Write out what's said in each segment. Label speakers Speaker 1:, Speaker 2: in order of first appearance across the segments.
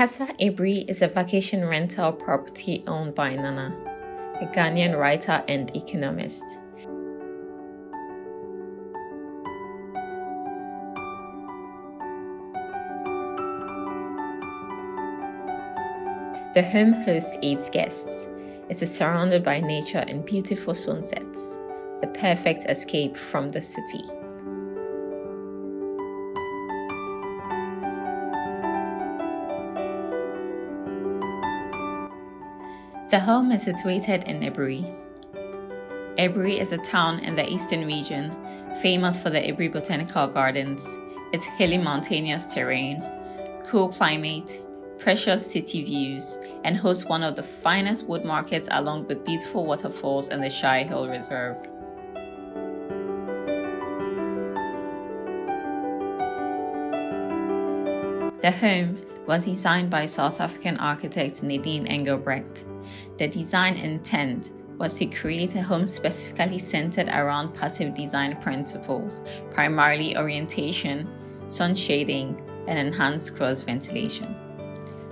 Speaker 1: Casa Aburi is a vacation rental property owned by Nana, a Ghanaian writer and economist. The home hosts eight guests. It is surrounded by nature and beautiful sunsets, the perfect escape from the city. The home is situated in Aburi. Aburi is a town in the eastern region, famous for the Aburi Botanical Gardens, its hilly mountainous terrain, cool climate, precious city views, and hosts one of the finest wood markets along with beautiful waterfalls and the Shire Hill Reserve. The home was designed by South African architect Nadine Engelbrecht the design intent was to create a home specifically centered around passive design principles, primarily orientation, sun shading, and enhanced cross ventilation.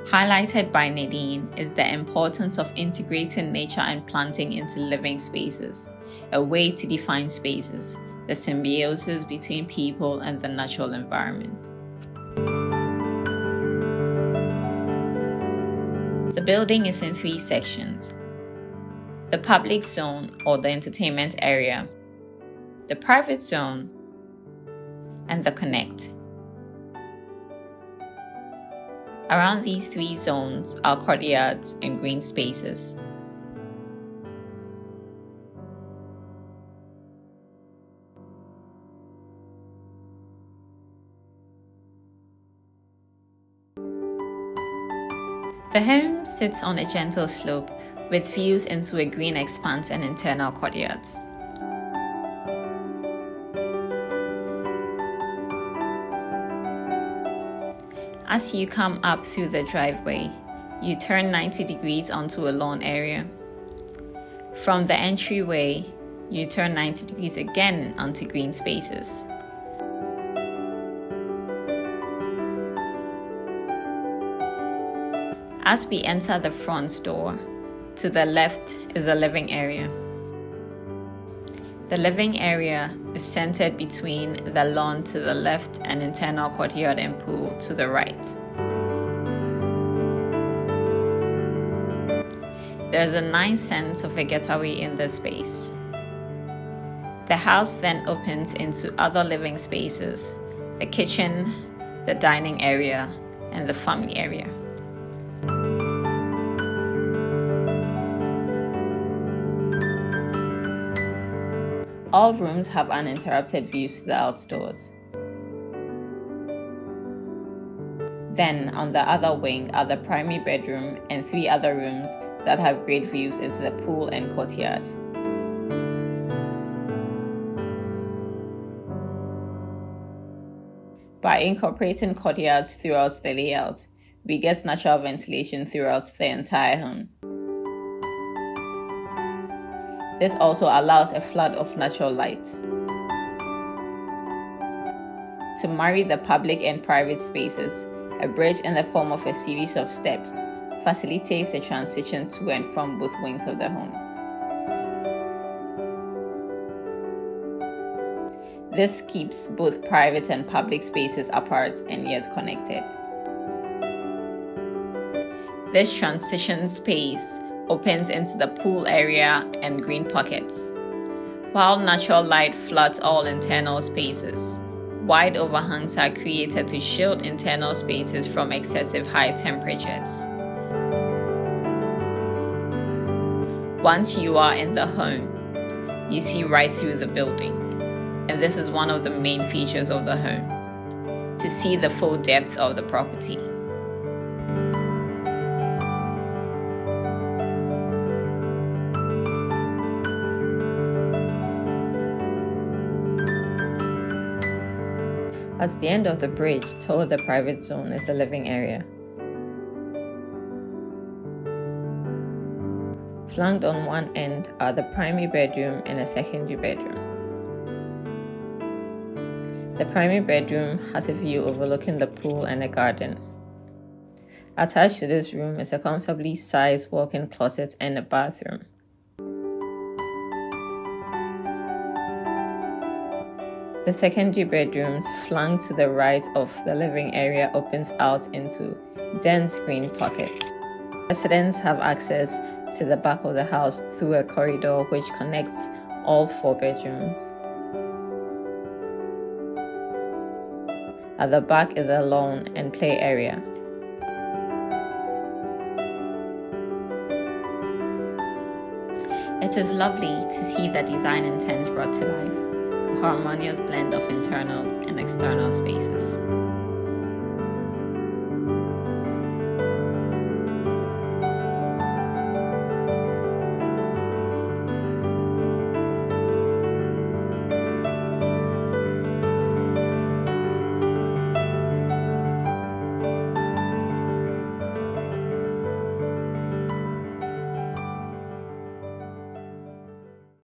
Speaker 1: Highlighted by Nadine is the importance of integrating nature and planting into living spaces, a way to define spaces, the symbiosis between people and the natural environment. The building is in three sections the public zone or the entertainment area, the private zone, and the connect. Around these three zones are courtyards and green spaces. The home sits on a gentle slope with views into a green expanse and internal courtyards. As you come up through the driveway, you turn 90 degrees onto a lawn area. From the entryway, you turn 90 degrees again onto green spaces. As we enter the front door, to the left is the living area. The living area is centered between the lawn to the left and internal courtyard and pool to the right. There's a nice sense of a getaway in this space. The house then opens into other living spaces the kitchen, the dining area, and the family area. All rooms have uninterrupted views to the outdoors. Then, on the other wing are the primary bedroom and three other rooms that have great views into the pool and courtyard. By incorporating courtyards throughout the layout, we get natural ventilation throughout the entire home. This also allows a flood of natural light. To marry the public and private spaces, a bridge in the form of a series of steps facilitates the transition to and from both wings of the home. This keeps both private and public spaces apart and yet connected. This transition space opens into the pool area and green pockets, while natural light floods all internal spaces. Wide overhangs are created to shield internal spaces from excessive high temperatures. Once you are in the home, you see right through the building, and this is one of the main features of the home to see the full depth of the property. At the end of the bridge, towards the private zone, is a living area. Flanked on one end are the primary bedroom and a secondary bedroom. The primary bedroom has a view overlooking the pool and a garden. Attached to this room is a comfortably sized walk in closet and a bathroom. The secondary bedrooms, flanked to the right of the living area, opens out into dense green pockets. Residents have access to the back of the house through a corridor which connects all four bedrooms. At the back is a lawn and play area. It is lovely to see the design intent brought to life, harmonious blend of internal and external spaces.